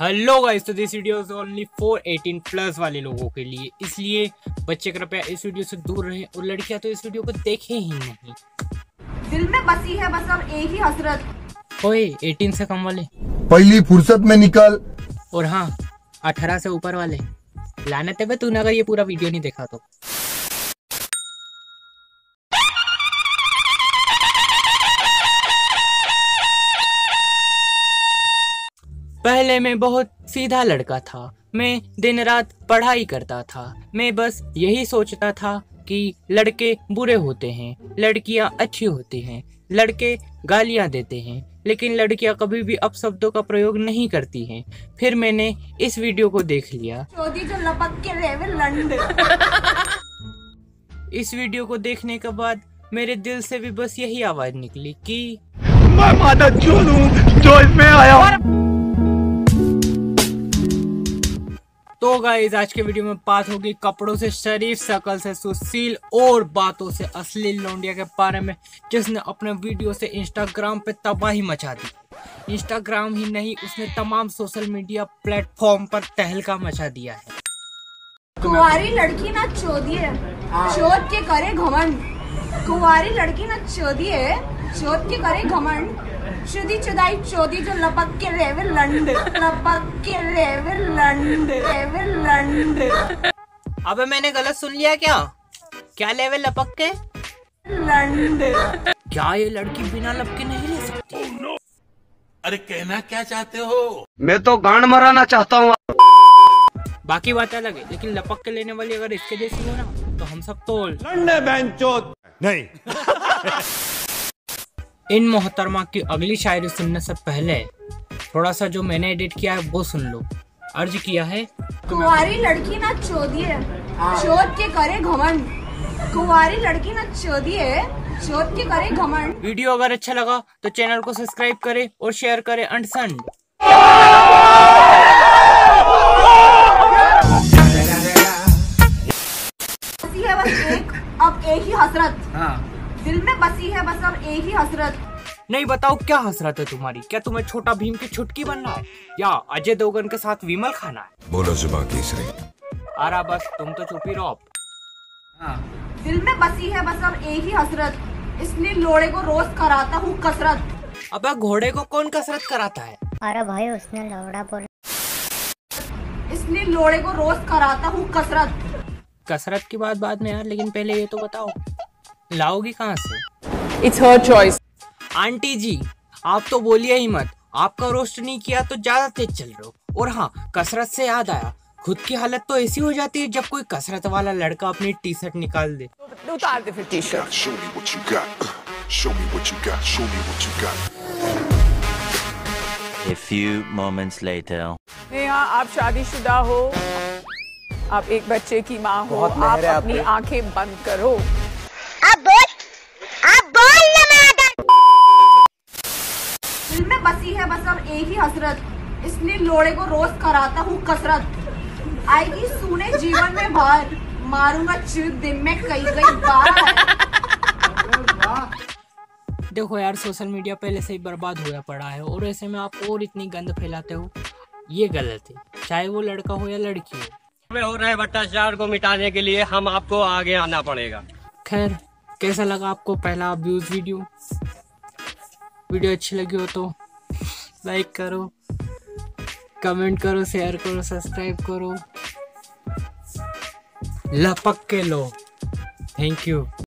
Hello guys तो this video is only for 18 plus वाले लोगों के लिए। इसलिए बच्चे कृपया इस वीडियो से दूर रहें और लड़कियाँ तो इस वीडियो को देखें ही नहीं। दिल में बसी है बस अब एक ही हसरत। ओए 18 से कम वाले। पहली फुर्सत में निकल। और हाँ 18 से ऊपर वाले। लानत है तूने अगर ये पूरा वीडियो नहीं देखा तो। पहले मैं बहुत सीधा लड़का था। मैं दिन रात पढ़ाई करता था। मैं बस यही सोचता था कि लड़के बुरे होते हैं लड़कियाँ अच्छी होती हैं लड़के गालियाँ देते हैं लेकिन लड़कियाँ कभी भी अपशब्दों का प्रयोग नहीं करती हैं। फिर मैंने इस वीडियो को देख लिया। जो लपक के रेवे लंड। इस वीडियो को देखने के बाद मेरे दिल से भी बस यही आवाज़ निकली कि मैं माता चूल जो इसमें आया। तो गाइज़ आज के वीडियो में बात होगी कपड़ों से शरीफ शकल से सुशील और बातों से असली लौंडिया के बारे में जिसने अपने वीडियो से इंस्टाग्राम पे तबाही मचा दी। इंस्टाग्राम ही नहीं उसने तमाम सोशल मीडिया प्लेटफॉर्म पर तहलका मचा दिया है। कुंवारी लड़की ना चौधी है। चौथ के करे घमंड। कुंवारी लड़की ना चौधी है चौथ के करे घमंड। शुदी चुदाई चौधी जो लपक के रेवे लंड। लपक के रेवे लंड रेवे लंड। अबे मैंने गलत सुन लिया क्या? क्या लेवल लपक के? लंड। क्या ये लड़की बिना लपके नहीं ले सकती? Oh, no. अरे कहना क्या चाहते हो? मैं तो गांड मराना चाहता हूँ। बाकी बात अलग है लेकिन लपक के लेने वाली अगर इसके जैसी हो ना तो हम सब तो नहीं। इन मोहतरमा की अगली शायरी सुनने से पहले थोड़ा सा जो मैंने एडिट किया है वो सुन लो। अर्ज़ किया है कुंवारी लड़की ना चौधी है। चौथ के करे घमंड। कुंवारी लड़की ना है चौथ के करे घमंड। वीडियो अगर अच्छा लगा तो चैनल को सब्सक्राइब करें और शेयर करें अंडसंड बसी एक ही। हसरत दिल में बसी है बस अब एक ही हसरत। नहीं बताओ क्या हसरत है तुम्हारी? क्या तुम्हें छोटा भीम की छुटकी बनना है? या अजय देवगन के साथ विमल खाना है? बोलो जुबा केसरी आ रहा बस तुम तो चुप ही रहो। अब। दिल में बसी है बस अब एक ही हसरत। इसलिए लोड़े को रोज कराता हूँ कसरत। अब घोड़े को कौन कसरत कराता है? अरे भाई उसने लौड़ा बोला। इसलिए लोड़े को रोज कराता हूँ कसरत। कसरत की बात बाद में यार लेकिन पहले ये तो बताओ। लाओगी कहाँ से? It's her choice. Aunty ji आप तो बोलिए ही मत। आपका रोस्ट नहीं किया तो ज़्यादा तेज चल रहे हो। और हाँ कसरत से याद आया खुद की हालत तो ऐसी हो जाती है जब कोई कसरत वाला लड़का अपनी टी शर्ट निकाल दे। उतार दे फिर T shirt. A few moments later. Neha आप शादीशुदा हो। आप एक बच्चे की माँ हो आप अपनी आँखें बंद करो। दिल में बसी है बस अब एक ही हसरत। इसलिए लोड़े को रोज कराता हूँ कसरत। आएगी सुने जीवन में बाहर मारूँगा चूत दिन में कई कई बार। देखो यार सोशल मीडिया पहले से ही बर्बाद हुआ पड़ा है और ऐसे में आप और इतनी गंद फैलाते हो ये गलत है। चाहे वो लड़का हो या लड़की हो। में हो रहे भ्रष्टाचार को मिटाने के लिए हम आपको आगे आना पड़ेगा। खैर, कैसा लगा आपको पहला व्यूज़ वीडियो वीडियो अच्छी लगी हो तो लाइक करो कमेंट करो शेयर करो सब्सक्राइब करो। लपक के लो। Thank you